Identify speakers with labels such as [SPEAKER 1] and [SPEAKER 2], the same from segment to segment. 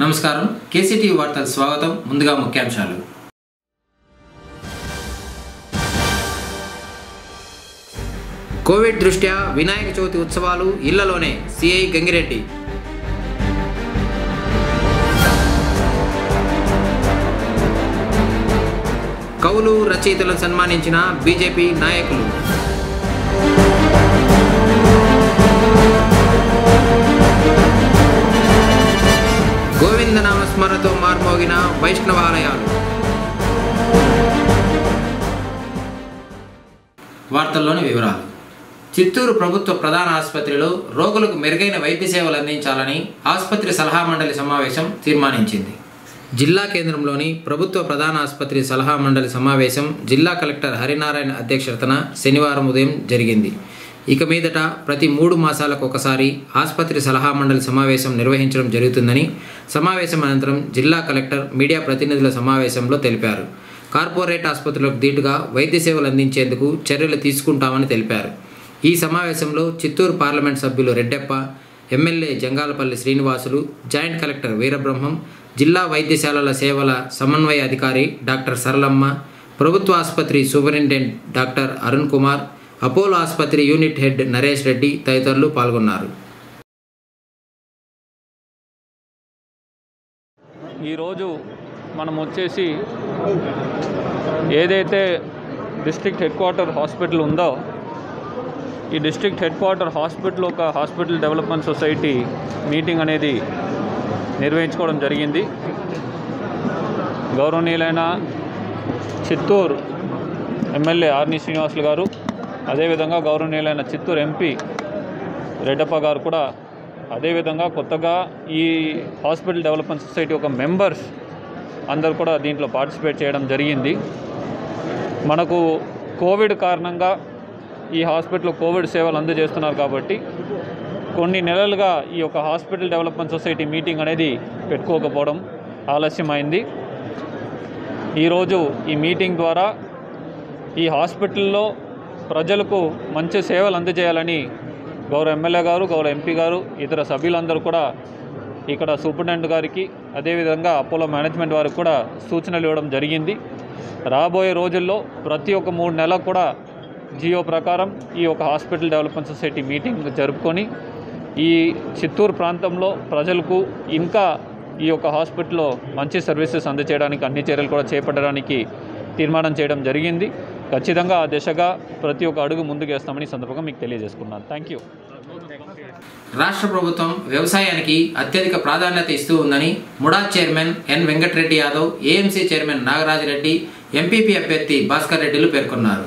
[SPEAKER 1] నమస్కారం. కేసీటీవీ వార్తలు స్వాగతం. ముందుగా ముఖ్యాంశాలు. కోవిడ్ దృష్ట్యా వినాయక చవితి ఉత్సవాలు ఇళ్ళలోనే. సిఐ గంగిరెడ్డి. కవులు రచయితలను సన్మానించిన బీజేపీ నాయకులు. గోవిందనామస్మరణతో మార్మోగిన వైష్ణవాలయాలు. వార్తల్లోని వివరాలు. చిత్తూరు ప్రభుత్వ ప్రధాన ఆసుపత్రిలో రోగులకు మెరుగైన వైద్య సేవలు అందించాలని ఆసుపత్రి సలహా మండలి సమావేశం తీర్మానించింది. జిల్లా కేంద్రంలోని ప్రభుత్వ ప్రధాన ఆసుపత్రి సలహా మండలి సమావేశం జిల్లా కలెక్టర్ హరినారాయణ అధ్యక్షతన శనివారం ఉదయం జరిగింది. ఇక మీదట ప్రతి మూడు మాసాలకు ఒకసారి ఆసుపత్రి సలహా మండలి సమావేశం నిర్వహించడం జరుగుతుందని సమావేశం అనంతరం జిల్లా కలెక్టర్ మీడియా ప్రతినిధుల సమావేశంలో తెలిపారు. కార్పొరేట్ ఆసుపత్రులకు దీటుగా వైద్య సేవలు అందించేందుకు చర్యలు తీసుకుంటామని తెలిపారు. ఈ సమావేశంలో చిత్తూరు పార్లమెంట్ సభ్యులు Reddeppa MLA Jangalapalli Srinivasulu joint collector Veerabrahmam జిల్లా వైద్యశాలల సేవల సమన్వయ అధికారి డాక్టర్ సరళమ్మ ప్రభుత్వ ఆసుపత్రి superintendent doctor Arun Kumar Apollo ఆసుపత్రి యూనిట్ హెడ్ నరేష్ రెడ్డి తదితరులు పాల్గొన్నారు.
[SPEAKER 2] ఈరోజు మనం వచ్చేసి ఏదైతే డిస్ట్రిక్ట్ హెడ్ క్వార్టర్ హాస్పిటల్ ఉందో ఈ డిస్ట్రిక్ట్ హెడ్ క్వార్టర్ హాస్పిటల్ ఒక హాస్పిటల్ డెవలప్మెంట్ సొసైటీ మీటింగ్ అనేది నిర్వహించుకోవడం జరిగింది. గౌరవనీయులైన చిత్తూరు ఎమ్మెల్యే ఆర్ని శ్రీనివాసులు గారు అదేవిధంగా గౌరవనీయులైన చిత్తూరు ఎంపీ రెడ్డప్ప గారు కూడా అదేవిధంగా కొత్తగా ఈ హాస్పిటల్ డెవలప్మెంట్ సొసైటీ ఒక మెంబర్స్ అందరు కూడా దీంట్లో పార్టిసిపేట్ చేయడం జరిగింది. మనకు కోవిడ్ కారణంగా ఈ హాస్పిటల్ కోవిడ్ సేవలు అందజేస్తున్నారు కాబట్టి కొన్ని నెలలుగా ఈ యొక్క హాస్పిటల్ డెవలప్మెంట్ సొసైటీ మీటింగ్ అనేది పెట్టుకోకపోవడం ఆలస్యమైంది. ఈరోజు ఈ మీటింగ్ ద్వారా ఈ హాస్పిటల్లో ప్రజలకు మంచి సేవలు అందజేయాలని గౌరవ ఎమ్మెల్యే గారు గౌరవ ఎంపీ గారు ఇతర సభ్యులందరూ కూడా ఇక్కడ సూపరింటెండెంట్ గారికి అదేవిధంగా అపోలో మేనేజ్మెంట్ వారికి కూడా సూచనలు ఇవ్వడం జరిగింది. రాబోయే రోజుల్లో ప్రతి ఒక్క మూడు నెలలకు కూడా జియో ప్రకారం ఈ యొక్క హాస్పిటల్ డెవలప్మెంట్ సొసైటీ మీటింగ్ జరుపుకొని ఈ చిత్తూరు ప్రాంతంలో ప్రజలకు ఇంకా ఈ యొక్క హాస్పిటల్లో మంచి సర్వీసెస్ అందజేయడానికి అన్ని చర్యలు కూడా చేపట్టడానికి తీర్మానం చేయడం జరిగింది. ఖచ్చితంగా ఆ దిశగా ప్రతి ఒక్క అడుగు ముందుకేస్తామని సందర్భంగా మీకు తెలియజేసుకున్నాను. థ్యాంక్ యూ
[SPEAKER 1] రాష్ట్ర ప్రభుత్వం వ్యవసాయానికి అత్యధిక ప్రాధాన్యత ఇస్తూ ఉందని MUDA chairman N Venkatareddy Yadav AMC chairman Nagarajareddy MPP అభ్యర్థి భాస్కర్ రెడ్డిలు పేర్కొన్నారు.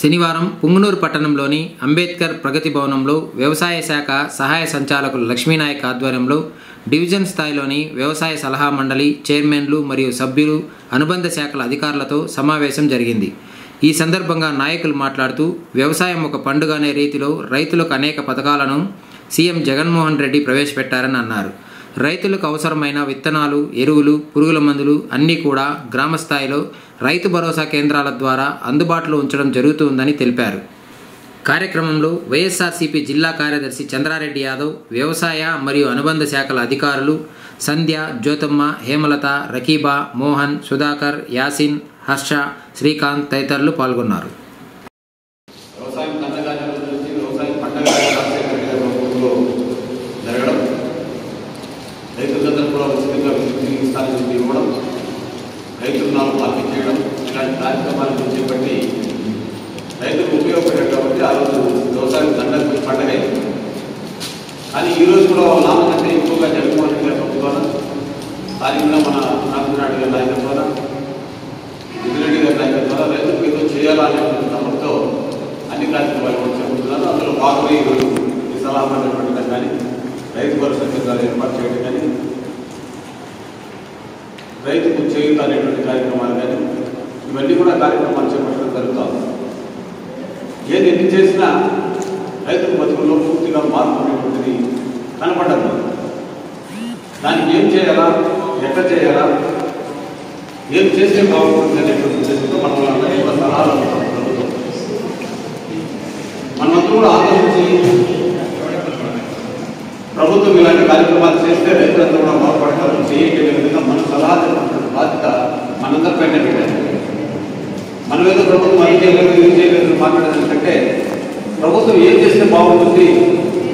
[SPEAKER 1] శనివారం పుంగునూరు పట్టణంలోని అంబేద్కర్ ప్రగతి భవనంలో వ్యవసాయ శాఖ సహాయ సంచాలకులు లక్ష్మీనాయక్ ఆధ్వర్యంలో డివిజన్ స్థాయిలోని వ్యవసాయ సలహా మండలి చైర్మన్లు మరియు సభ్యులు అనుబంధ శాఖల అధికారులతో సమావేశం జరిగింది. ఈ సందర్భంగా నాయకులు మాట్లాడుతూ వ్యవసాయం ఒక పండుగ అనే రీతిలో రైతులకు అనేక పథకాలను సీఎం జగన్మోహన్ రెడ్డి ప్రవేశపెట్టారని అన్నారు. రైతులకు అవసరమైన విత్తనాలు ఎరువులు పురుగుల మందులు అన్నీ కూడా గ్రామ స్థాయిలో రైతు భరోసా కేంద్రాల ద్వారా అందుబాటులో ఉంచడం జరుగుతుందని తెలిపారు. కార్యక్రమంలో వైఎస్ఆర్సీపీ జిల్లా కార్యదర్శి చంద్రారెడ్డి యాదవ్ వ్యవసాయ మరియు అనుబంధ శాఖల అధికారులు సంధ్య జ్యోతమ్మ హేమలత రకీబా మోహన్ సుధాకర్ యాసిన్ హర్ష శ్రీకాంత్ తదితరులు పాల్గొన్నారు.
[SPEAKER 3] వ్యవసాయం రైతులందరూ కూడా ఉచితంగా విద్యుత్ ఇస్తానని ఇవ్వడం రైతు రుణాలు మాఫీ చేయడం ఇలాంటి కార్యక్రమాలను చేపట్టి రైతులకు ఉపయోగపడారు కాబట్టి ఆ రోజు వ్యవసాయం దండ పండగ కానీ ఈ రోజు కూడా నాన్న ఎక్కువగా జగన్మోహన్ రెడ్డి గారి ప్రభుత్వాన స్థానికంగా మన రామచంద్రనాయుడు గారి నాయకత్వాన విధిరెడ్డి గారి నాయకత్వాన రైతులకు ఏదో చేయాలనే నమ్మకంతో అన్ని కార్యక్రమాలు కూడా చేపడుతున్నారు అందులో భాగమే ఈరోజు ఈ సలహా పెట్టడం కానీ రైతు భరోసా కేంద్రాలు ఏర్పాటు చేయడం కానీ రైతుకు చేయుత అనేటువంటి కార్యక్రమాలు కానీ ఇవన్నీ కూడా కార్యక్రమాలు చేపట్టడం జరుగుతుంది ఏది ఎన్ని చేసినా రైతు బతుకుల్లో పూర్తిగా మార్పు అనేటువంటిది కనపడదు. దానికి ఏం చేయాలా ఎట్లా చేయాలా ఏం చేస్తే బాగుంటుంది అనేటువంటి ఉద్దేశంతో మనం అందరికీ కూడా ప్రభుత్వం మనమందరూ కూడా ఆలోచించి ప్రభుత్వం ఇలాంటి కార్యక్రమాలు చేస్తే రైతులందరూ కూడా బాగుపడతారు. చేయగలిగే విధంగా మన సలహా బాధ్యత మనందరిపైన పెట్టారు. మన మీద ప్రభుత్వం అది చేయలేదు ఇది చేయలేదు అని మాట్లాడేది కంటే ప్రభుత్వం ఏం చేస్తే బాగుంటుంది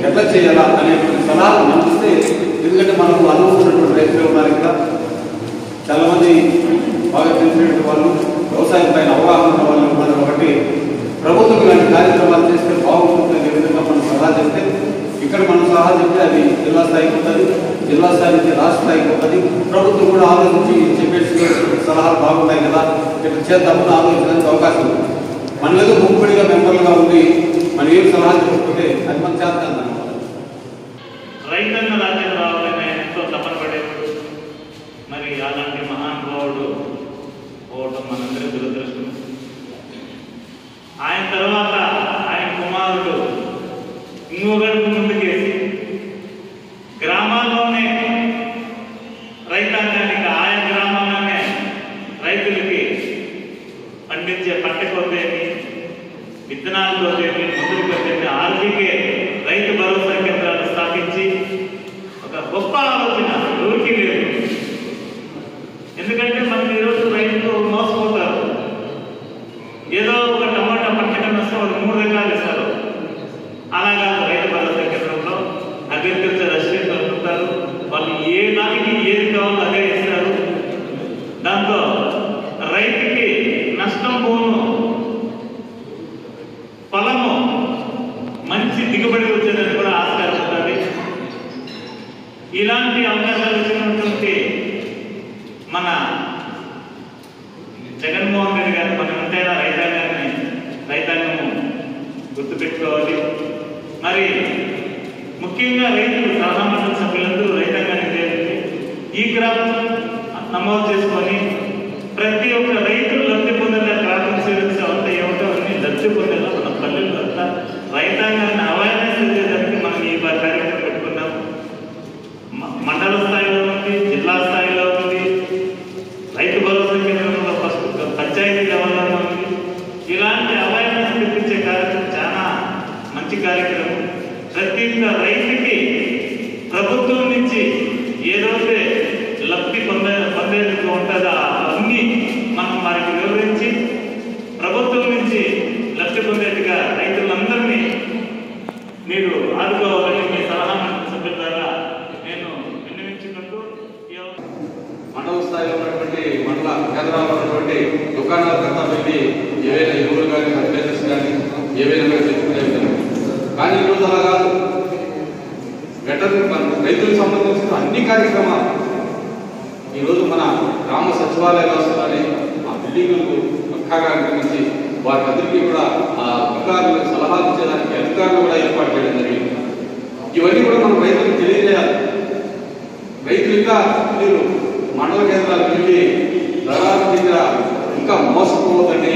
[SPEAKER 3] ఎట్లా చేయాలా అనే సలహాలు మనస్తే ఎందుకంటే మనకు అనుభవం రైతులు ఉన్నారు ఇక్కడ. చాలా మంది బాగా తెలిసినటువంటి వాళ్ళు వ్యవసాయం పైన అవగాహన ఉన్న వాళ్ళు ఉన్నారు కాబట్టి ప్రభుత్వం ఇలాంటి కార్యక్రమాలు చేస్తే బాగుంటుంది అనే విధంగా మనం సలహా చెప్తే ఇక్కడ మనం చెప్తే అది జిల్లా స్థాయికి ఉంటుంది జిల్లా స్థాయి నుంచి రాష్ట్ర స్థాయికి ఉంటుంది ప్రభుత్వం కూడా ఆలోచించి చెప్పేసి సలహాలు బాగుంటాయి కదా. ఇట్లా చేద్దామని ఆలోచించడానికి అవకాశం ఉంది. మనం ఏదో మెంబర్లుగా ఉండి మనం ఏం సలహా చెప్పకపోతే అది మనం చేస్తాను అన్నమాట
[SPEAKER 4] రైతన్న రాజ్యం రావాలని ఎంతో తపన పడేవాడు మరి అలాంటి మహానుభావుడు పోవడం మనందరి దురదృష్టం ఆయన తర్వాత ఆయన కుమారుడు ఇంకొకరికి ముందుకేసి గ్రామాల్లోనే రైతాంగానికి ఆయా గ్రామాల్లోనే రైతులకి పండించే పంటకొద్దేమి విత్తనాలతోనేమి మందులతోనేమి ఆర్థికే రైతు భరోసా కేంద్రాలు స్థాపించి ఒక గొప్ప ఆలోచన ఎవరికి లేదు ఎందుకంటే మనకి ఈరోజు రైతులు మోసపోతారు ఏదో ఒక టమాటా పంట కన్నా వస్తే వాళ్ళు మూడు రకాలు ఇస్తారు అలాగా రైతు భరోసా కేంద్రంలో అగ్రికల్చర్ అసిస్టెంట్ అనుకుంటారు వాళ్ళు ఏ దానికి ఏది కావాలో అదే ఇస్తారు దాంతో రైతుకి నష్టం పోను పొలము మంచి దిగుబడి వచ్చేదని కూడా ఆస్కారం ఉంటుంది. ఇలాంటి అవకాశాలు వచ్చినటువంటి మన జగన్మోహన్ రెడ్డి గారు మన ఎంతైనా రైతాంగాన్ని రైతాంగము గుర్తుపెట్టుకోవాలి. మరి ముఖ్యంగా రైతులు సలహా మండలి సభ్యులందరూ రైతాంగానికి చేరింది ఈ క్రాప్ నమోదు చేసుకొని ప్రతి ఒక్క రైతులు లబ్ధి పొందేలా క్రాప్ ఇన్సూరెన్స్ అంతా ఏమిటో అన్ని లబ్ధి పొందేలా మన పల్లెలు అంతా రైతాంగాన్ని అవేర్నెస్ చేసేదానికి మనం ఈ కార్యక్రమం పెట్టుకున్నాం మ- మండల స్థాయిలో ఉంది జిల్లా స్థాయిలో ఉంది రైతు భరోసా కేంద్రంలో ఫస్ట్ పంచాయతీ లెవెల్లో ఉంది ఇలాంటి అవేర్నెస్ తెప్పించే కార్యక్రమం చాలా మంచి కార్యక్రమం ప్రతి ఒక్క రైతుకి ప్రభుత్వం నుంచి ఏదైతే లబ్ధి పొందే పొందేందుకు ఉంటుందో అవన్నీ మనం వారికి వివరించి ప్రభుత్వం నుంచి లబ్ధి పొందేట్టుగా రైతులందరినీ మీరు ఆదుకోవాలని మీ సలహా మండలి సభ్యుల ద్వారా నేను విన్నవించుకుంటూ ఈ అవ-
[SPEAKER 3] మండల స్థాయిలో ఉన్నటువంటి మండల కేంద్రాల్లో ఉన్నటువంటి దుకాణాలకంతా వెళ్ళి ఏవైనా ఎరువులు కానీ ఫర్టిలైజర్స్ కానీ ఏవైనా కానీ తెచ్చుకునే విధంగా కానీ ఈరోజు అలా కాదు వెటర్నరీ మన రైతులకు సంబంధించిన అన్ని కార్యక్రమాలు ఈరోజు మన గ్రామ సచివాలయ వ్యవస్థలోనే ఆ బిల్డింగులకు పక్కాగా నిర్మించి వారి అందరికీ కూడా ఆ అధికారులకు సలహాలు ఇచ్చేదానికి అధికారులు కూడా ఏర్పాటు చేయడం జరిగింది. ఇవన్నీ కూడా మనం రైతులకు తెలియజేయాలి. రైతులు ఇంకా మీరు మండల కేంద్రాలకు వెళ్ళి దళాల దగ్గర ఇంకా మోసపోవద్దండి.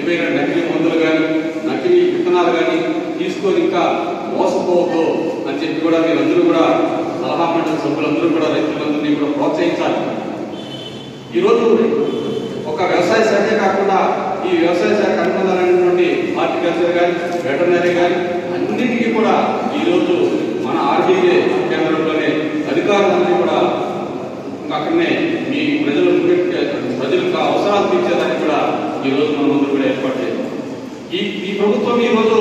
[SPEAKER 3] ఏమైనా నకిలీ మందులు కానీ నకిలీ విత్తనాలు కానీ తీసుకొని ఇంకా మోసపోవద్దు అని చెప్పి కూడా మీరందరూ కూడా సలహా మండలి సభ్యులందరూ కూడా రైతులందరినీ కూడా ప్రోత్సహించాలి. ఈరోజు ఒక వ్యవసాయ శాఖే కాకుండా ఈ వ్యవసాయ శాఖ అనుబంధాలైనటువంటి హార్టికల్చర్ కానీ వెటర్నరీ కానీ అన్నిటికీ కూడా ఈరోజు మన ఆర్బీఐ కేంద్రంలోనే అధికారులందరూ కూడా అక్కడనే మీ ప్రజలు ప్రజలకు అవసరాలు తీర్చేదానికి కూడా ఈ రోజు మనం అందరూ కూడా ఏర్పాటు చేయాలి ఈ ఈ ప్రభుత్వం ఈ రోజు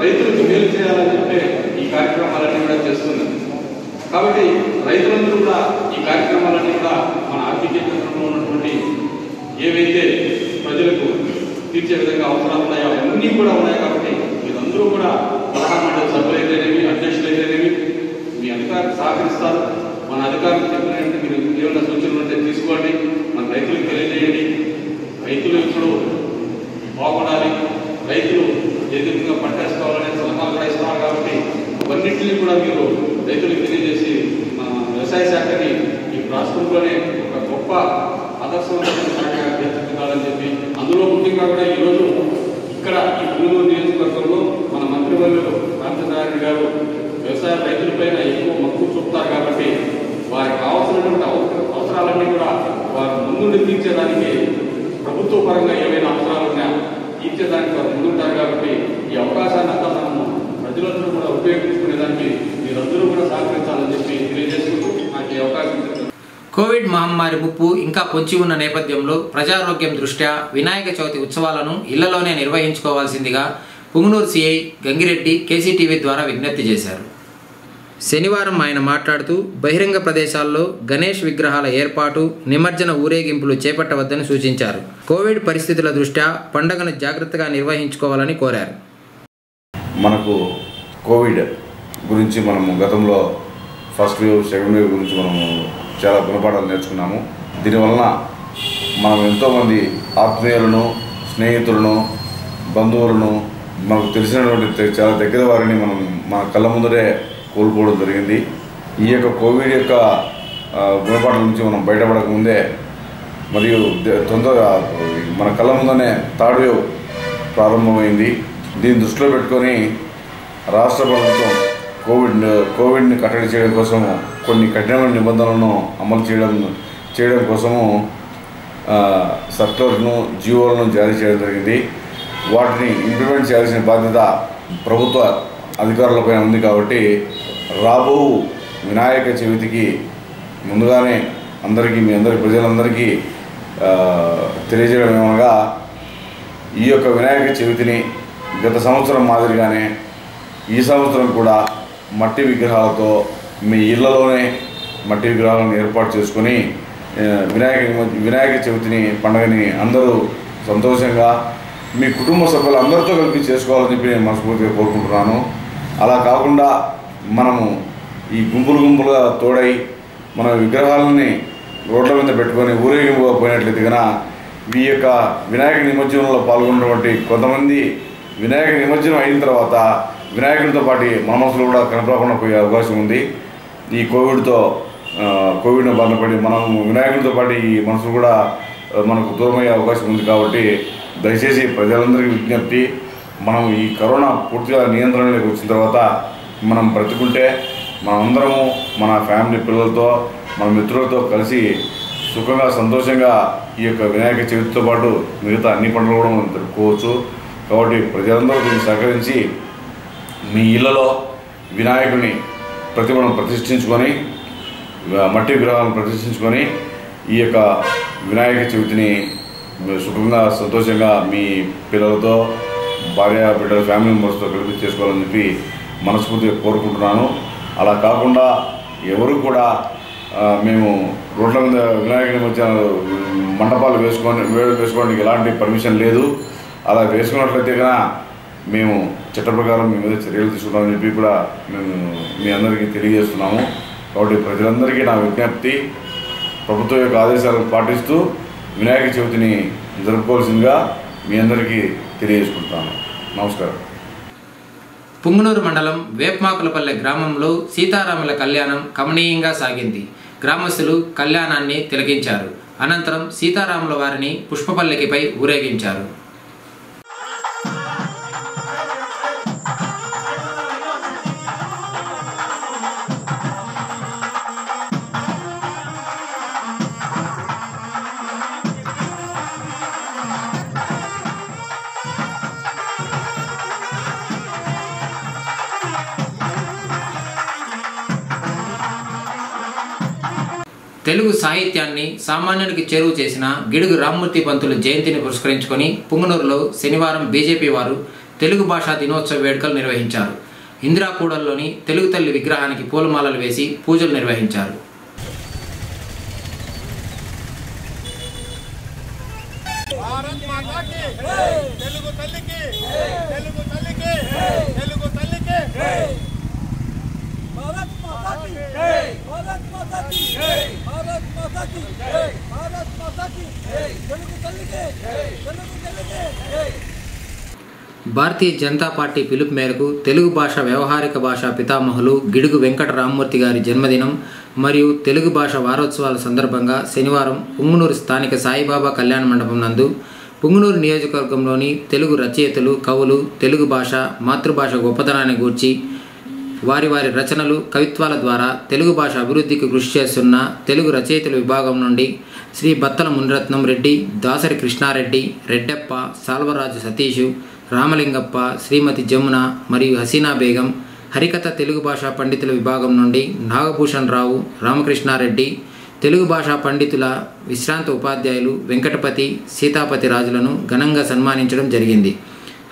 [SPEAKER 3] రైతులకు మేలు చేయాలని చెప్పే ఈ కార్యక్రమాలన్నీ కూడా చేస్తుంది కాబట్టి రైతులందరూ కూడా ఈ కార్యక్రమాలన్నీ కూడా మన ఆర్థిక కేంద్రంలో ఉన్నటువంటి ఏవైతే ప్రజలకు తీర్చే విధంగా అవసరాలు ఉన్నాయో అవన్నీ కూడా ఉన్నాయి కాబట్టి మీరందరూ కూడా సలహా మండలి సభ్యులైతేనేమి అధ్యక్షులైతేనేమి మీ అధికారులు సహకరిస్తారు. మన అధికారులు చెప్పినట్టు మీరు ఏమైనా సూచనలు ఉంటే తీసుకోండి. మన రైతులకు తెలియజేయండి. రైతులు ఇప్పుడు బాగుండాలి. రైతులు ఏ విధంగా పంటేసుకోవాలనే సలహాలు కూడా ఇస్తున్నారు కాబట్టి అవన్నింటినీ కూడా మీరు రైతులకు తెలియజేసి మన వ్యవసాయ శాఖని ఈ రాష్ట్రంలోనే ఒక గొప్ప ఆదర్శవంతమైన శాఖగా తీర్చిదిద్దాలని చెప్పి అందులో ముఖ్యంగా కూడా ఈరోజు ఇక్కడ ఈ గుంటూరు నియోజకవర్గంలో మన మంత్రివర్యులు రామచంద్రారెడ్డి గారు వ్యవసాయ రైతులపైన ఎక్కువ మక్కువ చూపుతారు కాబట్టి వారికి కావాల్సినటువంటి అవసరాలన్నీ కూడా వారు ముందుండి తీర్చేదానికి ప్రభుత్వ పరంగా ఏవైనా అవసరాలు ఉన్నాయా తీర్చేదానికి వారు ముందుంటారు కాబట్టి ఈ అవకాశాన్ని అంతా మనము ప్రజలందరూ కోవిడ్
[SPEAKER 1] మహమ్మారి ముప్పు ఇంకా పొంచి ఉన్న నేపథ్యంలో ప్రజారోగ్యం దృష్ట్యా వినాయక చవితి ఉత్సవాలను ఇళ్ళలోనే నిర్వహించుకోవాల్సిందిగా పుంగనూరు సిఐ గంగిరెడ్డి కేసీటీవీ ద్వారా విజ్ఞప్తి చేశారు. శనివారం ఆయన మాట్లాడుతూ బహిరంగ ప్రదేశాల్లో గణేష్ విగ్రహాల ఏర్పాటు నిమజ్జన ఊరేగింపులు చేపట్టవద్దని సూచించారు. కోవిడ్ పరిస్థితుల దృష్ట్యా పండుగను జాగ్రత్తగా నిర్వహించుకోవాలని కోరారు.
[SPEAKER 5] మనకు కోవిడ్ గురించి మనము గతంలో ఫస్ట్ వేవ్ సెకండ్ వేవ్ గురించి మనము చాలా గుణపాఠాలు నేర్చుకున్నాము. దీనివలన మనం ఎంతోమంది ఆత్మీయులను స్నేహితులను బంధువులను మనకు తెలిసినటువంటి చాలా దగ్గర వారిని మనం మన కళ్ళ ముందరే కోల్పోవడం జరిగింది. ఈ యొక్క కోవిడ్ యొక్క గుణపాఠాల నుంచి మనం బయటపడకముందే మరియు తొందరగా మన కళ్ళ ముందనే థర్డ్ వేవ్ ప్రారంభమైంది. దీన్ని దృష్టిలో పెట్టుకొని రాష్ట్ర ప్రభుత్వం కోవిడ్ కోవిడ్ని కట్టడి చేయడం కోసం కొన్ని కఠినమైన నిబంధనలను అమలు చేయడం చేయడం కోసము ఆ, సర్కులర్ను జీవోలను జారీ చేయడం జరిగింది. వాటిని ఇంప్లిమెంట్ చేయాల్సిన బాధ్యత ప్రభుత్వ అధికారులపై ఉంది కాబట్టి రాబో వినాయక చవితికి ముందుగానే అందరికీ మీ అందరి ప్రజలందరికీ తెలియజేయడం ఏమనగా ఈ యొక్క వినాయక చవితిని గత సంవత్సరం మాదిరిగానే ఈ సంవత్సరం కూడా మట్టి విగ్రహాలతో మీ ఇళ్ళలోనే మట్టి విగ్రహాలను ఏర్పాటు చేసుకొని వినాయక నిమ- వినాయక చవితిని పండుగని అందరూ సంతోషంగా మీ కుటుంబ సభ్యులు అందరితో కలిపి చేసుకోవాలని చెప్పి నేను మనస్ఫూర్తిగా కోరుకుంటున్నాను. అలా కాకుండా మనము ఈ గుంపులు గుంపులుగా తోడై మన విగ్రహాలని రోడ్ల మీద పెట్టుకొని ఊరేగింపుగా పోయినట్లయితే కనుక ఈ యొక్క వినాయక నిమజ్జనంలో పాల్గొన్నటువంటి కొంతమంది వినాయక నిమజ్జనం అయిన తర్వాత వినాయకుడితో పాటు మన మనసులో కూడా కనపడకుండా పోయే అవకాశం ఉంది. ఈ కోవిడ్తో కోవిడ్ను కోవిడ్ని పడి మనం వినాయకుడితో పాటు ఈ మనసులు కూడా మనకు దూరమయ్యే అవకాశం ఉంది కాబట్టి దయచేసి ప్రజలందరికీ విజ్ఞప్తి మనం ఈ కరోనా పూర్తిగా నియంత్రణలోకి వచ్చిన తర్వాత మనం బ్రతుకుంటే మనమందరము మన ఫ్యామిలీ పిల్లలతో మన మిత్రులతో కలిసి సుఖంగా సంతోషంగా ఈ యొక్క వినాయక చవితితో పాటు మిగతా అన్ని పండుగలు కూడా మనం జరుపుకోవచ్చు. కాబట్టి ప్రజలందరూ దీన్ని సహకరించి మీ ఇళ్ళలో వినాయకుని ప్రతిమను ప్రతిష్ఠించుకొని మట్టి విగ్రహాలను ప్రతిష్ఠించుకొని ఈ యొక్క వినాయక చవితిని సుఖంగా సంతోషంగా మీ పిల్లలతో భార్య బిడ్డల ఫ్యామిలీ మెంబర్స్తో కలిపి చేసుకోవాలని చెప్పి మనస్ఫూర్తిగా కోరుకుంటున్నాను. అలా కాకుండా ఎవరు కూడా మేము రోడ్ల మీద వినాయకుని మధ్య మండపాలు వేసుకొని వేడు వేసుకోవడానికి ఎలాంటి పర్మిషన్ లేదు. అలా వేసుకున్నట్లయితే కనుక మేము చట్ట ప్రకారం మీ మీద చర్యలు తీసుకున్నామని చెప్పి కూడా మేము మీ అందరికీ తెలియజేస్తున్నాము. కాబట్టి ప్రజలందరికీ నా విజ్ఞప్తి ప్రభుత్వం యొక్క ఆదేశాలను పాటిస్తూ వినాయక చవితిని జరుపుకోవాల్సిందిగా మీ అందరికీ తెలియజేసుకుంటాను నమస్కారం.
[SPEAKER 1] పుంగనూరు మండలం వేప్మాకులపల్లె గ్రామంలో సీతారాముల కళ్యాణం కమనీయంగా సాగింది. గ్రామస్తులు కళ్యాణాన్ని తిలకించారు. అనంతరం సీతారాముల వారిని పుష్పపల్లికిపై ఊరేగించారు. తెలుగు సాహిత్యాన్ని సామాన్యునికి చేరువ చేసిన గిడుగు రామ్మూర్తి పంతులు జయంతిని పురస్కరించుకొని పుంగనూరులో శనివారం బీజేపీ వారు తెలుగు భాషా దినోత్సవ వేడుకలు నిర్వహించారు. ఇందిరాకూడల్లోని తెలుగు తల్లి విగ్రహానికి పూలమాలలు వేసి పూజలు నిర్వహించారు.
[SPEAKER 6] Hey! మాతాకి. భారత్ మాతాకి. తెలుగు తల్లికి. తెలుగు తల్లికి.
[SPEAKER 1] భారతీయ జనతా పార్టీ పిలుపు మేరకు తెలుగు భాష వ్యవహారిక భాష పితామహులు గిడుగు వెంకట రామ్మూర్తి గారి జన్మదినం మరియు తెలుగు భాష వారోత్సవాల సందర్భంగా శనివారం పుంగునూరు స్థానిక సాయిబాబా కళ్యాణ మండపం నందు పుంగునూరు నియోజకవర్గంలోని తెలుగు రచయితలు కవులు తెలుగు భాష మాతృభాష గొప్పతనాన్ని గూర్చి వారి వారి రచనలు కవిత్వాల ద్వారా తెలుగు భాష అభివృద్ధికి కృషి చేస్తున్న తెలుగు రచయితల విభాగం నుండి శ్రీ బత్తల మునిరత్నం రెడ్డి దాసరి కృష్ణారెడ్డి రెడ్డప్ప సాల్వరాజు సతీషు రామలింగప్ప శ్రీమతి జమున మరియు హసీనా బేగం హరికథ తెలుగు భాషా పండితుల విభాగం నుండి నాగభూషణ్ రావు రామకృష్ణారెడ్డి తెలుగు భాషా పండితుల విశ్రాంత ఉపాధ్యాయులు వెంకటపతి సీతాపతి రాజులను ఘనంగా సన్మానించడం జరిగింది.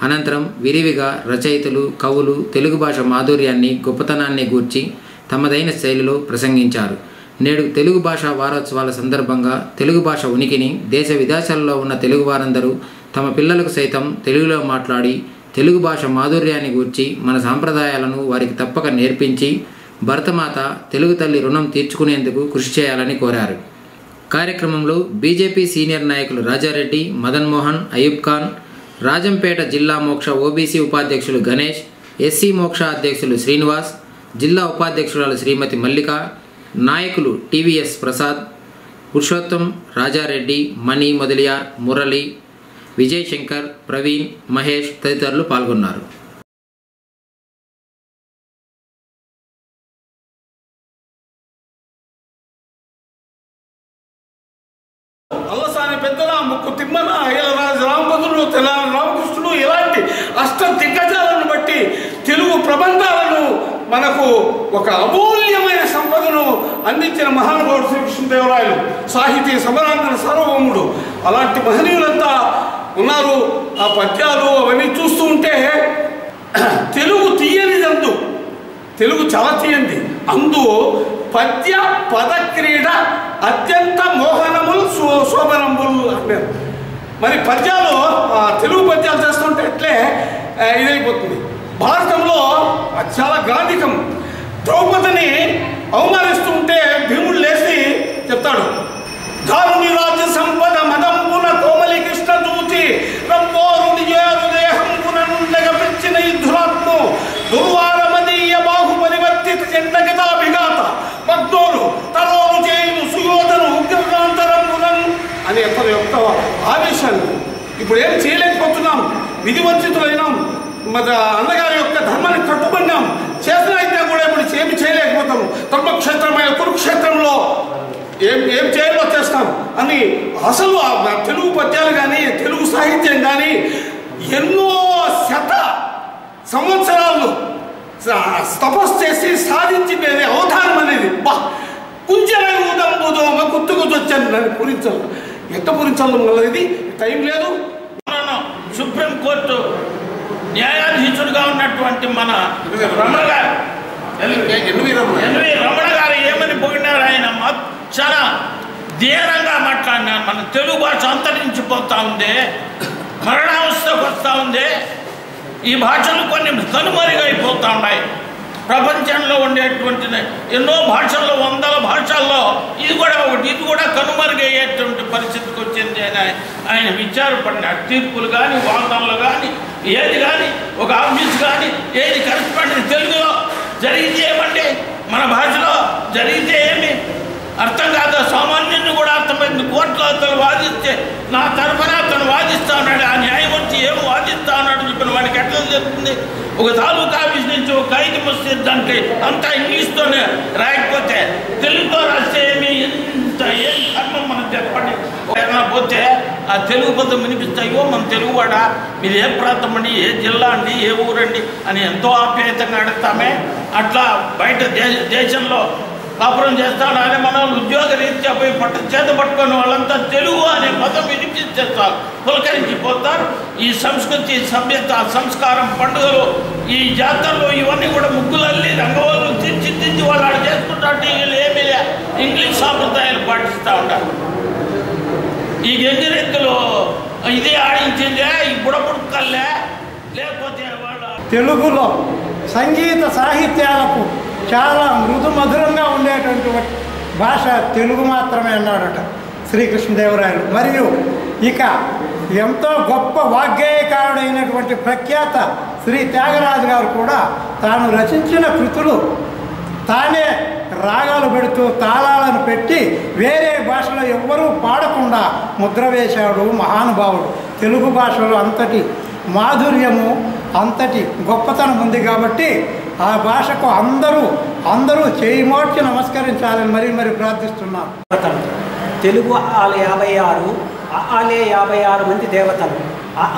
[SPEAKER 1] అనంతరం విరివిగా రచయితలు కవులు తెలుగు భాష మాధుర్యాన్ని గొప్పతనాన్ని గూర్చి తమదైన శైలిలో ప్రసంగించారు. నేడు తెలుగు భాష వారోత్సవాల సందర్భంగా తెలుగు భాష ఉనికిని దేశ విదేశాల్లో ఉన్న తెలుగు వారందరూ తమ పిల్లలకు సైతం తెలుగులో మాట్లాడి తెలుగు భాష మాధుర్యాన్ని గూర్చి మన సాంప్రదాయాలను వారికి తప్పక నేర్పించి భరతమాత తెలుగు తల్లి రుణం తీర్చుకునేందుకు కృషి చేయాలని కోరారు. కార్యక్రమంలో బీజేపీ సీనియర్ నాయకులు రాజారెడ్డి మదన్ మోహన్ అయూబ్ ఖాన్ రాజంపేట జిల్లా మోక్ష ఓబీసీ ఉపాధ్యక్షులు గణేష్ ఎస్సీ మోక్ష అధ్యక్షులు శ్రీనివాస్ జిల్లా ఉపాధ్యక్షురాలు శ్రీమతి మల్లిక నాయకులు టీవీఎస్ ప్రసాద్ పురుషోత్తం రాజారెడ్డి మణి మొదలియార్ మురళి విజయ్ శంకర్ ప్రవీణ్ మహేష్ తదితరులు పాల్గొన్నారు.
[SPEAKER 7] అల్లసాని పెద్దల ముక్కు తిమ్మన అయ్యలరాజు రామభద్రుడు తెల్లారి రామకృష్ణుడు ఇలాంటి అష్ట దిగ్గజాలను బట్టి తెలుగు ప్రబంధాలను మనకు ఒక అమూల్యమైన సంపదను అందించిన మహానుభావుడు శ్రీకృష్ణదేవరాయలు. సాహితీ సమరాంగణ సార్వభౌముడు. అలాంటి మహనీయులంతా ఉన్నారు. ఆ పద్యాలు అవన్నీ చూస్తూ ఉంటే తెలుగు తీయనిదందు తెలుగు చాలా తీయండి. అందు పద్య పద క్రీడ అత్యంత మోహనములు శోభనములు మరి పద్యాలు ఆ, తెలుగు పద్యాలు చేస్తుంటే అట్లే ఇదైపోతుంది. భారతంలో అది చాలా గాంధికం ద్రౌపదిని అవమానిస్తుంటే భీముడు లేచి చెప్తాడు దారుని రాజ్య సంపద మదంబున ఆవేశాలు ఇప్పుడు ఏం చేయలేకపోతున్నాం. విధి వంచితులైనాం. మన అన్నగారి యొక్క ధర్మాన్ని కట్టుబడినాం. చేసిన అయితే కూడా ఇప్పుడు ఏమి చేయలేకపోతాం. ధర్మక్షేత్రమైన కురుక్షేత్రంలో ఏం ఏం చేయాలో చేస్తాం. అని అసలు తెలుగు పద్యాలు కానీ తెలుగు సాహిత్యం కానీ ఎన్నో శత సంవత్సరాలు తపస్సు చేసి సాధించింది అవధానం అనేది. బా కుంజరూదంబుదోమ గుర్తుకొచ్చొచ్చాను దాన్ని నన్ను పూరించాలి మళ్ళీ ఇది టైం లేదు.
[SPEAKER 8] సుప్రీంకోర్టు న్యాయాధీశుడిగా ఉన్నటువంటి మన రమణ గారు.
[SPEAKER 3] ఎన్వి రమణ.
[SPEAKER 8] రమణ గారు ఏమని పోయినారు? ఆయన చాలా ధీరంగా మాట్లాడినారు. మన తెలుగు భాష అంతరించిపోతా ఉంది. మరణావస్థకు వస్తూ ఉంది. ఈ భాషలు కొన్ని కనుమరుగైపోతా ఉన్నాయి. ప్రపంచంలో ఉండేటువంటి ఎన్నో భాషల్లో వందల భాషల్లో. ఇది కూడా ఒకటి ఇది కూడా కనుమరుగయ్యేటువంటి పరిస్థితికి వచ్చింది అని ఆయన- ఆయన తీర్పులు కానీ వాదనలు కానీ ఏది కానీ ఒక ఆఫీస్ కానీ ఏది కరెస్పాండెంట్ తెలుగులో జరిగితే ఏమండి? మన భాషలో జరిగితే ఏమి? అర్థం కాదు సామాన్యుని కూడా అర్థమైంది. కోర్టులో అతను వాదిస్తే నా తరఫున అతను వాదిస్తా ఉన్నాడు ఆ న్యాయమూర్తి ఏం వాదిస్తా ఉన్నాడు చెప్పిన వాడికి ఎట్లా చెప్తుంది ఒక తాలూకా ఆఫీస్ నుంచి ఒక కాగితం వస్తే దానికి అంతా ఇంగ్లీష్తోనే రాయకపోతే తెలుగుతో రాస్తే ఏమి? ఎంత ఏం ధర్మం మనం చెప్పండి? పోతే ఆ తెలుగు పదం వినిపిస్తాయో మన తెలుగువాడా? మీరు ఏ ప్రాంతం అండి? ఏ జిల్లా అండి? ఏ ఊరండి? అని ఎంతో ఆప్యాయతంగా అడుగుతామే. అట్లా బయట దేశ దేశంలో కాపురం చేస్తాడు ఆయన మనం ఉద్యోగ రీత్యా పోయి పట్ట చేత పట్టుకొని వాళ్ళంతా తెలుగు అనే పదం వినిపించేస్తారు పులకరించిపోతారు ఈ సంస్కృతి సభ్యత సంస్కారం పండుగలు ఈ జాతరలు ఇవన్నీ కూడా ముగ్గులల్లి తిరిచి తిరిచి వాళ్ళు ఆడ చేసుకుంటారు వీళ్ళు ఏమీ లే. ఇంగ్లీష్ సాంప్రదాయాలు పాటిస్తూ ఉంటారు. ఈ గంగిరెద్దులు ఇదే ఆడించిందే ఈ బుడబుడకల్లే లేకపోతే వాళ్ళ
[SPEAKER 9] తెలుగులో సంగీత సాహిత్యాలకు చాలా మృదు మధురంగా ఉండేటువంటి భాష తెలుగు మాత్రమే అన్నాడట శ్రీకృష్ణదేవరాయలు. మరియు ఇక ఎంతో గొప్ప వాగ్గేయకారుడైనటువంటి ప్రఖ్యాత శ్రీ త్యాగరాజు గారు కూడా తాను రచించిన కృతులు తానే రాగాలు పెడుతూ తాళాలను పెట్టి వేరే భాషలో ఎవ్వరూ పాడకుండా ముద్ర వేశాడు మహానుభావుడు. తెలుగు భాషలో అంతటి మాధుర్యము అంతటి గొప్పతనం ఉంది కాబట్టి ఆ భాషకు అందరూ అందరూ చేయిమోడ్చి నమస్కరించాలని మరీ మరి ప్రార్థిస్తున్నారు.
[SPEAKER 10] తెలుగు ఆల యాభై ఆరు ఆలే యాభై ఆరు మంది దేవతలు.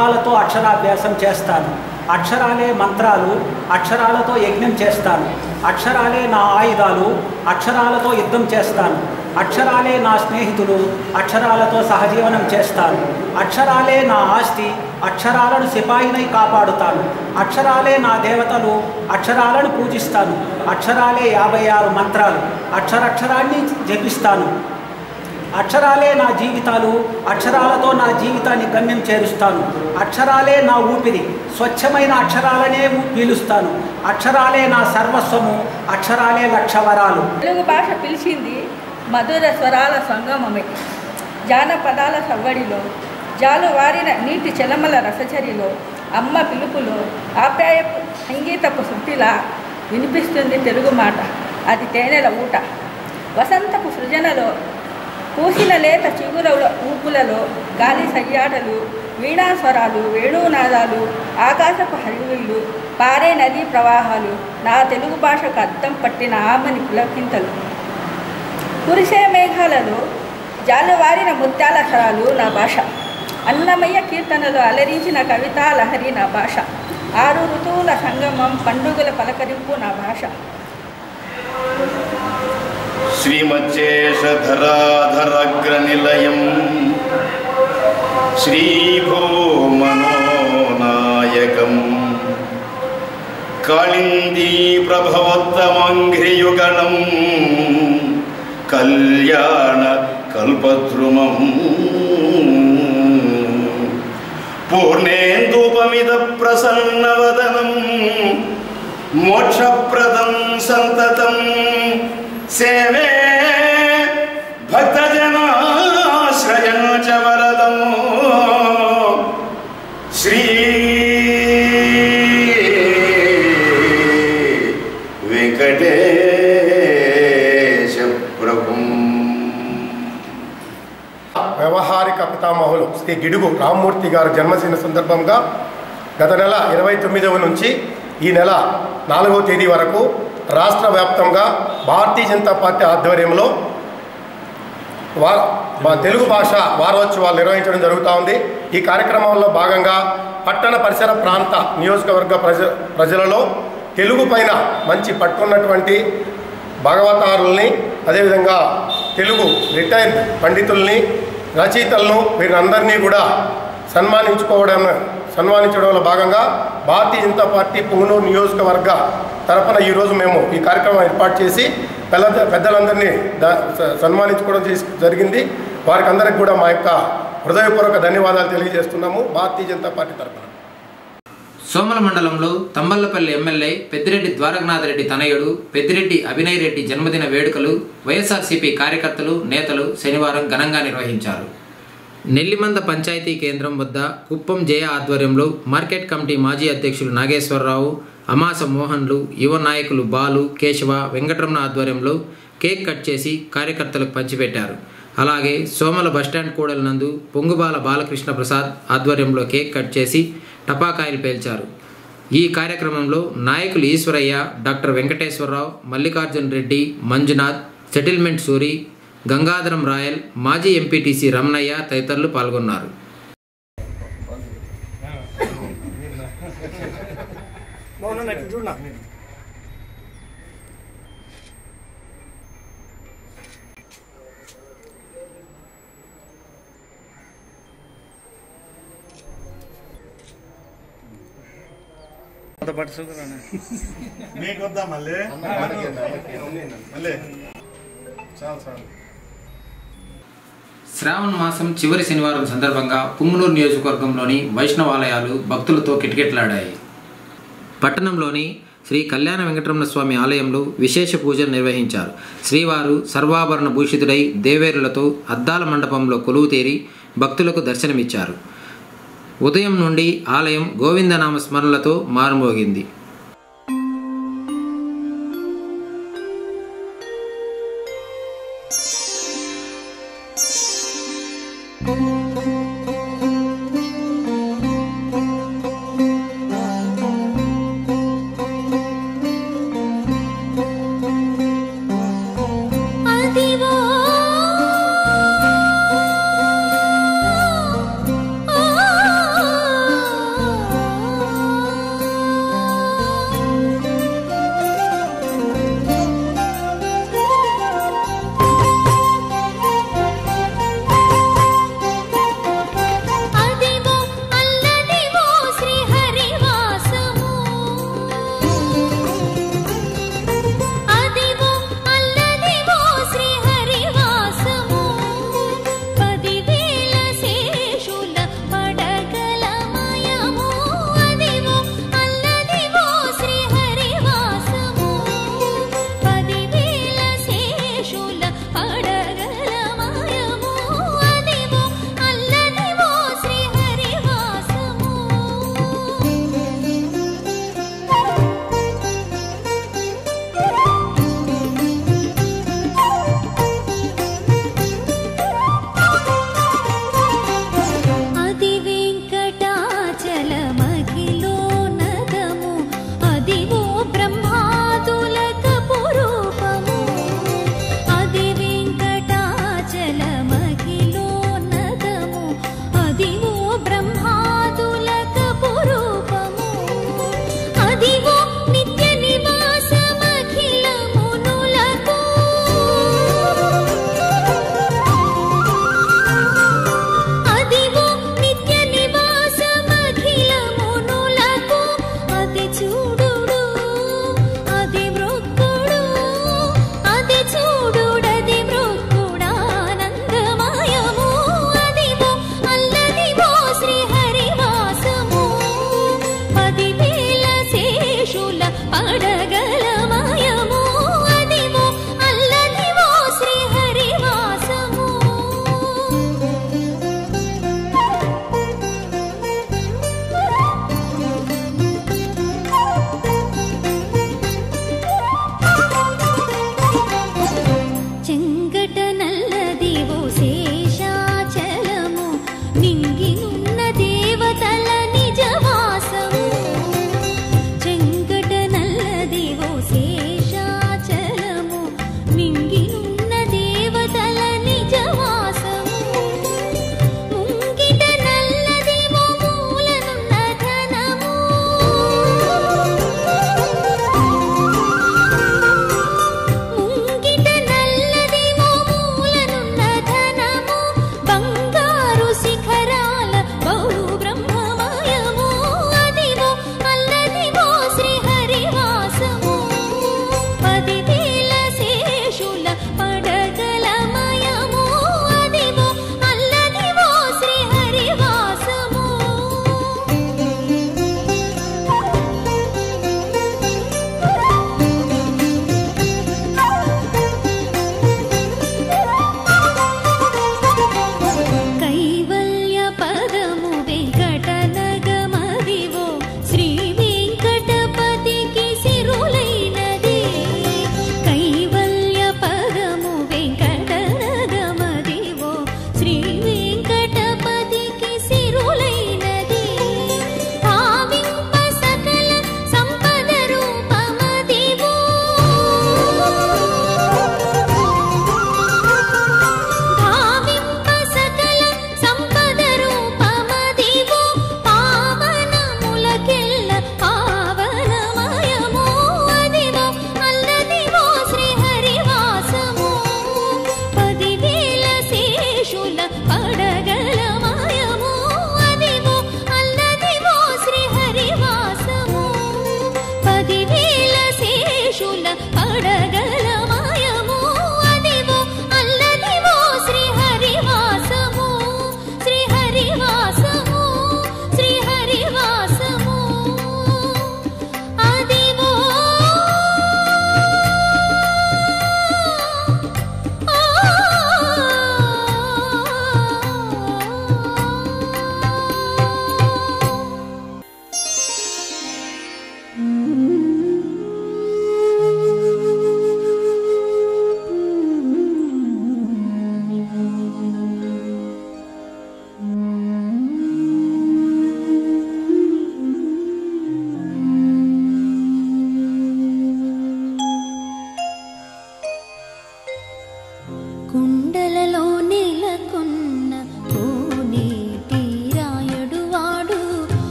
[SPEAKER 10] ఆలతో అక్షరాభ్యాసం చేస్తాను అక్షరాలే మంత్రాలు అక్షరాలతో యజ్ఞం చేస్తాను. అక్షరాలే నా ఆయుధాలు అక్షరాలతో యుద్ధం చేస్తాను. అక్షరాలే నా స్నేహితులు అక్షరాలతో సహజీవనం చేస్తాను. అక్షరాలే నా ఆస్తి అక్షరాలను సిపాయినై కాపాడుతాను. అక్షరాలే నా దేవతలు అక్షరాలను పూజిస్తాను. అక్షరాలే యాభై ఆరు మంత్రాలు అక్షరక్షరాన్ని జపిస్తాను. అక్షరాలే నా జీవితాలు అక్షరాలతో నా జీవితాన్ని గమ్యం చేరుస్తాను. అక్షరాలే నా ఊపిరి స్వచ్ఛమైన అక్షరాలనే పీలుస్తాను. అక్షరాలే నా సర్వస్వము అక్షరాలే లక్షవరాలు.
[SPEAKER 11] తెలుగు భాష పిలిచింది మధుర స్వరాల సంగమమే. జానపదాల సవ్వడిలో జాలువారిన నీటి చెలమల రసచరిలో అమ్మ పిలుపులో ఆప్యాయపు సంగీతపు శృతిలా వినిపిస్తుంది తెలుగు మాట. అది తేనెల ఊట. వసంతపు సృజనలో పూసిన లేత చిగురవుల ఊపులలో గాలి సయ్యాటలు వీణాస్వరాలు వేణునాదాలు ఆకాశపు హరివిల్లు పారే నదీ ప్రవాహాలు నా తెలుగు భాషకు అద్దం పట్టిన ఆమని పులకింతలు. కురిసే మేఘాలలో జాలవారిన ముత్యాల స్వరాలు నా భాష. అన్నమయ్య కీర్తనలు అలరించిన కవితా లహరి నా భాష. ఆరు ఋతువుల సంగమం పండుగల పలకరింపు నా భాష.
[SPEAKER 12] శ్రీమచ్చేషధరాధరగ్రనిలయం శ్రీభూమనోనాయకం కాళిందీ ప్రభవత్తమాంఘ్రియుగళం కళ్యాణ కల్పద్రుమం పూర్ణేందూపమిద ప్రసన్నవదనం మోక్షప్రదం సంతతం. సేవే భక్తజనాశ్రయం చ వరదం శ్రీ వెంకటేశ ప్రభుం.
[SPEAKER 13] వ్యవహారిక పితామహులు శ్రీ గిడుగు రామ్మూర్తి గారు జన్మదిన సందర్భంగా గత నెల ఇరవై తొమ్మిదవ నుంచి ఈ నెల నాలుగవ తేదీ వరకు రాష్ట్ర వ్యాప్తంగా భారతీయ జనతా పార్టీ ఆధ్వర్యంలో వా మా తెలుగు భాష వారోత్సవాలు నిర్వహించడం జరుగుతూ ఉంది. ఈ కార్యక్రమంలో భాగంగా పట్టణ పరిసర ప్రాంత నియోజకవర్గ ప్రజ ప్రజలలో తెలుగు పైన మంచి పట్టున్నటువంటి భగవతారుల్ని అదేవిధంగా తెలుగు రిటైర్డ్ పండితుల్ని రచయితలను వీరందరినీ కూడా సన్మానించుకోవడం సన్మానించడంలో భాగంగా భారతీయ జనతా పార్టీ పుంగనూరు నియోజకవర్గ తరఫున ఈరోజు మేము ఈ కార్యక్రమం ఏర్పాటు చేసి పెద్ద పెద్దలందరినీ సన్మానించుకోవడం జరిగింది. వారికి అందరికి కూడా మా యొక్క హృదయపూర్వక ధన్యవాదాలు తెలియజేస్తున్నాము భారతీయ జనతా పార్టీ తరఫున
[SPEAKER 1] సోమల మండలంలో తంబల్లపల్లి ఎమ్మెల్యే పెద్దిరెడ్డి ద్వారకనాథరెడ్డి తనయుడు పెద్దిరెడ్డి అభినయ్ రెడ్డి జన్మదిన వేడుకలు వైఎస్ఆర్సీపీ కార్యకర్తలు నేతలు శనివారం ఘనంగా నిర్వహించారు. నెల్లిమంద పంచాయతీ కేంద్రం వద్ద కుప్పం జయ ఆధ్వర్యంలో మార్కెట్ కమిటీ మాజీ అధ్యక్షులు నాగేశ్వరరావు అమాస మోహన్లు యువ నాయకులు బాలు కేశవ వెంకటరమణ ఆధ్వర్యంలో కేక్ కట్ చేసి కార్యకర్తలకు పంచిపెట్టారు. అలాగే సోమల బస్టాండ్ కూడలి నందు పొంగుబాల బాలకృష్ణ ప్రసాద్ ఆధ్వర్యంలో కేక్ కట్ చేసి టపాకాయలు పేల్చారు. ఈ కార్యక్రమంలో నాయకులు Eswaraiah doctor Venkateswararao Mallikarjun Reddy Manjunath settlement Suri Gangadharam Royal మాజీ ఎంపీటీసీ రమణయ్య తదితరులు పాల్గొన్నారు.
[SPEAKER 6] మీకు వద్దా మళ్ళీ మళ్ళీ. చాలు చాలు.
[SPEAKER 1] శ్రావణ మాసం చివరి శనివారం సందర్భంగా పుంగనూరు నియోజకవర్గంలోని వైష్ణవాలయాలు భక్తులతో కిటకిటలాడాయి. పట్టణంలోని శ్రీ కళ్యాణ వెంకటరమణ స్వామి ఆలయంలో విశేష పూజలు నిర్వహించారు. శ్రీవారు సర్వాభరణ భూషితుడై దేవేరులతో అద్దాల మండపంలో కొలువు తీరి భక్తులకు దర్శనమిచ్చారు. ఉదయం నుండి ఆలయం గోవిందనామ స్మరణలతో మారుమోగింది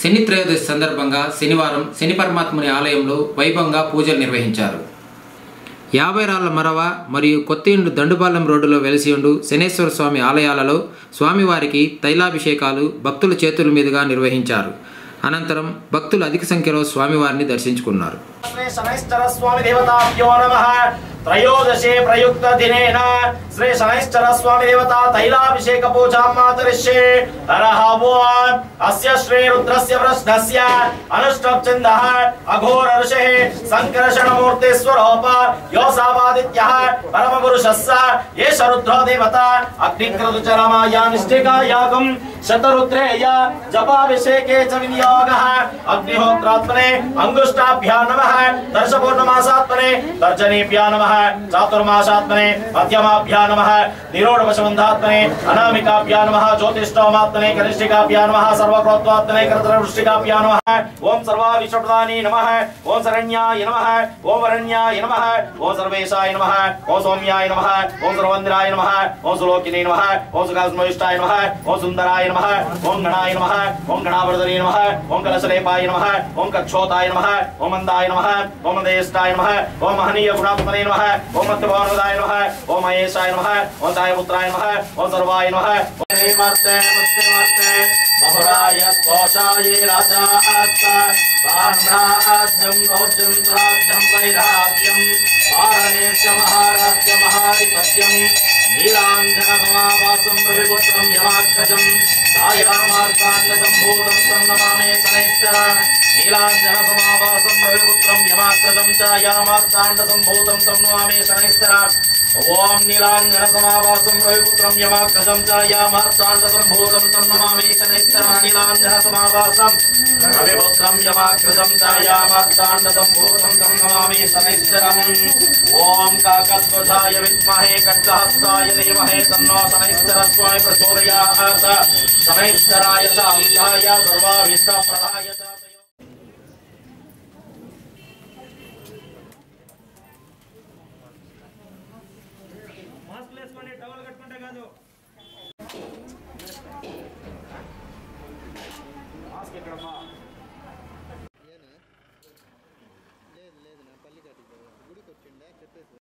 [SPEAKER 1] శని త్రయోదశి సందర్భంగా శనివారం శని పరమాత్ముని ఆలయంలో వైభవంగా పూజలు నిర్వహించారు. యాభై రాళ్ళ మరవ మరియు కొత్తిండు దండుపాలెం రోడ్డులో వెలసియుండు శనేశ్వర స్వామి ఆలయాలలో స్వామివారికి తైలాభిషేకాలు భక్తుల చేతుల మీదుగా నిర్వహించారు. అనంతరం భక్తులు అధిక సంఖ్యలో స్వామివారిని దర్శించుకున్నారు.
[SPEAKER 14] त्रयोदशे प्रयुक्त दिनेन श्री शनैश्चर स्वामी देवता तैलाभिषेक पूजा मातरिष्ये। हरः भुवन् अस्य श्री रुद्रस्य प्रश्नस्य अनुष्टव चिन्दः अघोर ऋषिः संकर्षण मूर्ति स्वरूप योसावादित्यः परम पुरुषस्य ये रुद्रो देवता अग्निकृत चरमाया निष्ठिका यागम शतरुद्रेय जपाभिषेके च विनियोगः। अग्निहोत्रात्मने अंगुष्टाभ्या नमः, दर्शपूर्णमासात्मने दर्जनेभ्या नमः। चातुर्मासात्मने मध्यमाभ्या नमः निरोढवशबन्धात्मने अनामिकाभ्या नमः ज्योतिष्ठोमात्मने कनिष्ठिकाभ्या नमः सर्वक्रोत्वात्मने कर्तृवृष्टिकाभ्या नमः ओम सर्वाविष्टप्रदानि नम ओम शरण्याय नमः ओम वरण्याय नमः ओम सर्वेशाय नमः ओम सौम्याय नमः ओम सर्ववन्दिनाय नमः ओम सुलोकिने नमः ओम सुखास्मोष्टाय नमः ओम सुंदराय नमः ओम गणाय नमः ओम गणावर्धने नमः ओम कलशलेपाय नमः ओम कक्षोताय नमः ओम मंदाय नमः ओम मंदेष्टाय नमः ओम महनीय गुणात्मने नमः イオマテバルダイノハイオマイエシャイノハイオダイボトライノハイオザルバイノハイオネイマステマステマステ बहुराय कोशाय राजा आस्ताण्णाद्यम् दौर्जम् दुराध्यम् वैराज्यम् पारणेक्षमहाराज्यमहाधिपत्यम् नीलाञ्जनसमावासम् रविपुत्रम् यमाग्रजम् छायामार्गाङ्गसम्भूतम् तन्नमामे तनैश्चर नीलाञ्जनसमावासम् रविपुत्रम् यमाग्रजम् छायामार्गाण्डसम्भूतम् तन्नमामे तनैश्चर ॐ नीलाञ्जनसमावासं रविपुत्रं यमा च
[SPEAKER 7] चा या मार्ताण्डदम् भूतं तं नमामि शनैश्चरा निलाञ्जनसमावासम् रविपुत्रम् यमा क्रदं चा यामार्ताण्डदम् ॐ काकध्वजाय विद्महे कण्ठहस्ताय नैव तन्नो तन्मा प्रचोदयात् त्वाय प्रचोरया शनैश्चराय साधाय सर्वाविष्टा प्रधाय pesos.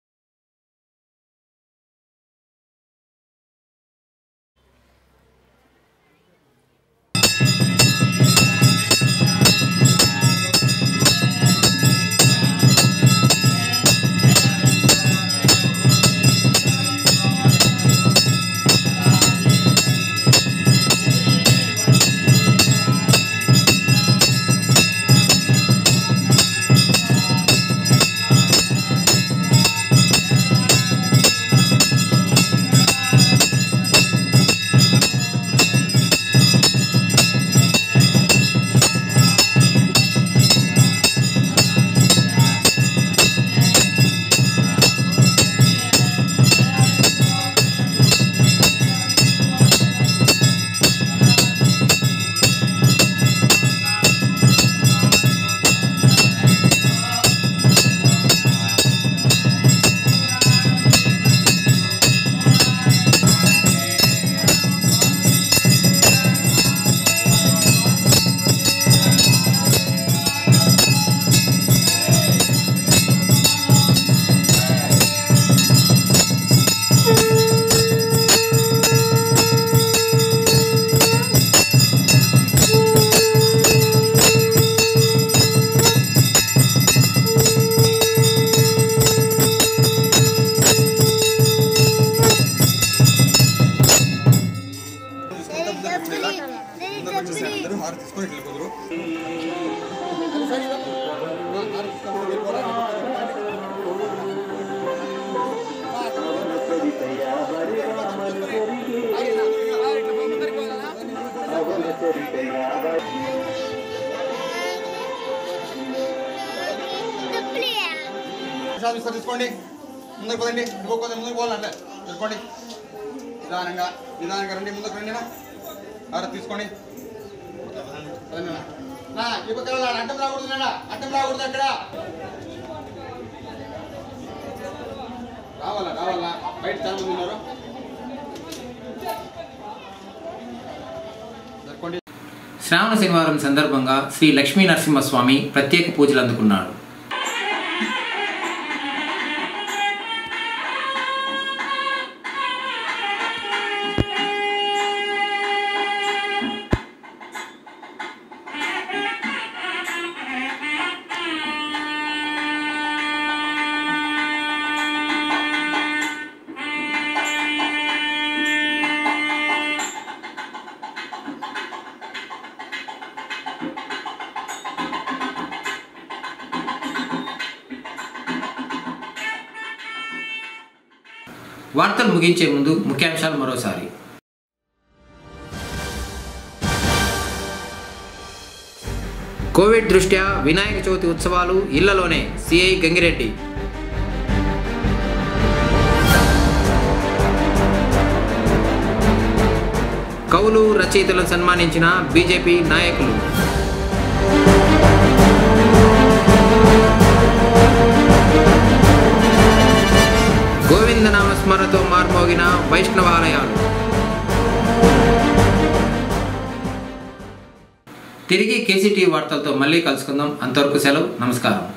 [SPEAKER 7] రాకూడదు రాకూడదు అక్కడ. రావాలా రావాలా? బయట చాలా మంది ఉన్నారు?
[SPEAKER 1] శ్రావణ శనివారం సందర్భంగా శ్రీ లక్ష్మీ నరసింహస్వామి ప్రత్యేక పూజలు అందుకున్నాడు. వార్తలు ముగించే ముందు ముఖ్యాంశాలు మరోసారి. కోవిడ్ దృష్ట్యా వినాయక చవితి ఉత్సవాలు ఇళ్ళలోనే. సిఐ గంగిరెడ్డి. కవులు రచయితలను సన్మానించిన బీజేపీ నాయకులు. గోవిందనామ స్మరణతో మార్మోగిన వైష్ణవాలయాలు. తిరిగి కేసీటీ వార్తలతో మళ్ళీ కలుసుకుందాం. అంతవరకు సెలవు. నమస్కారం.